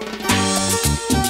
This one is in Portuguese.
Música